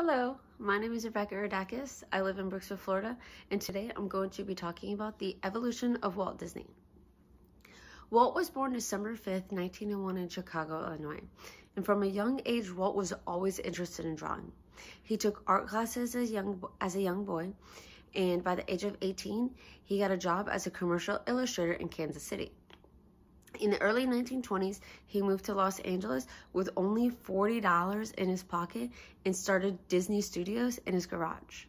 Hello, my name is Rebekah Erdakos. I live in Brooksville, Florida, and today I'm going to be talking about the evolution of Walt Disney. Walt was born December 5th, 1901 in Chicago, Illinois, and from a young age, Walt was always interested in drawing. He took art classes as, young, as a young boy, and by the age of 18, he got a job as a commercial illustrator in Kansas City. In the early 1920s, he moved to Los Angeles with only $40 in his pocket and started Disney Studios in his garage.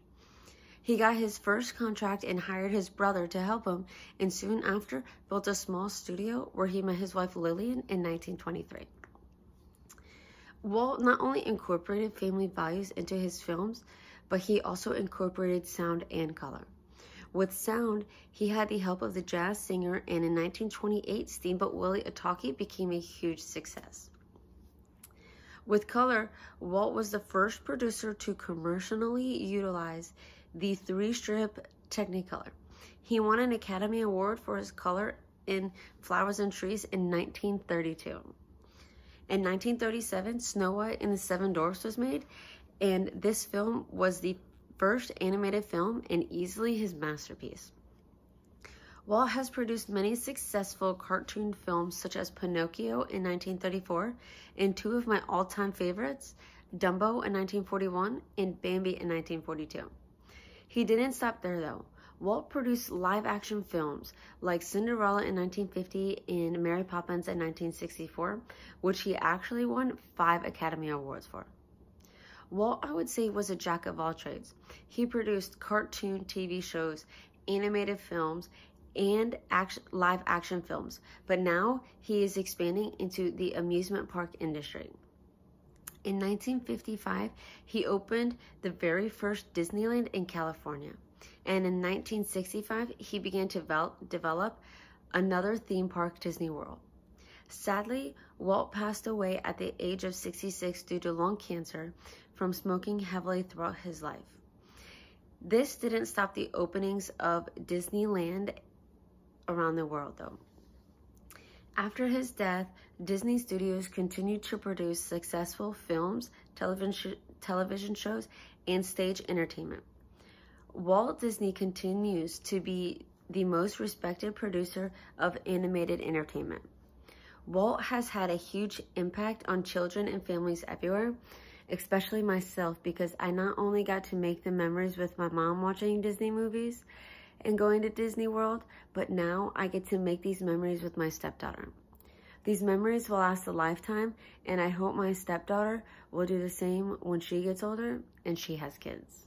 He got his first contract and hired his brother to help him, and soon after built a small studio where he met his wife Lillian in 1923. Walt not only incorporated family values into his films, but he also incorporated sound and color. With sound, he had the help of the jazz singer, and in 1928, Steamboat Willie Otaki became a huge success. With color, Walt was the first producer to commercially utilize the three-strip Technicolor. He won an Academy Award for his color in Flowers and Trees in 1932. In 1937, Snow White and the Seven Dwarfs was made, and this film was the first animated film and easily his masterpiece. Walt has produced many successful cartoon films such as Pinocchio in 1934 and two of my all-time favorites, Dumbo in 1941 and Bambi in 1942. He didn't stop there though. Walt produced live-action films like Cinderella in 1950 and Mary Poppins in 1964, which he actually won five Academy Awards for. Walt, I would say, was a jack of all trades. He produced cartoon TV shows, animated films, and action, live action films, but now he is expanding into the amusement park industry. In 1955, he opened the very first Disneyland in California. And in 1965, he began to develop another theme park, Disney World. Sadly, Walt passed away at the age of 66 due to lung cancer from smoking heavily throughout his life. This didn't stop the openings of Disneyland around the world though. After his death, Disney Studios continued to produce successful films, television, television shows, and stage entertainment. Walt Disney continues to be the most respected producer of animated entertainment. Walt has had a huge impact on children and families everywhere, especially myself, because I not only got to make the memories with my mom watching Disney movies and going to Disney World, but now I get to make these memories with my stepdaughter. These memories will last a lifetime, and I hope my stepdaughter will do the same when she gets older and she has kids.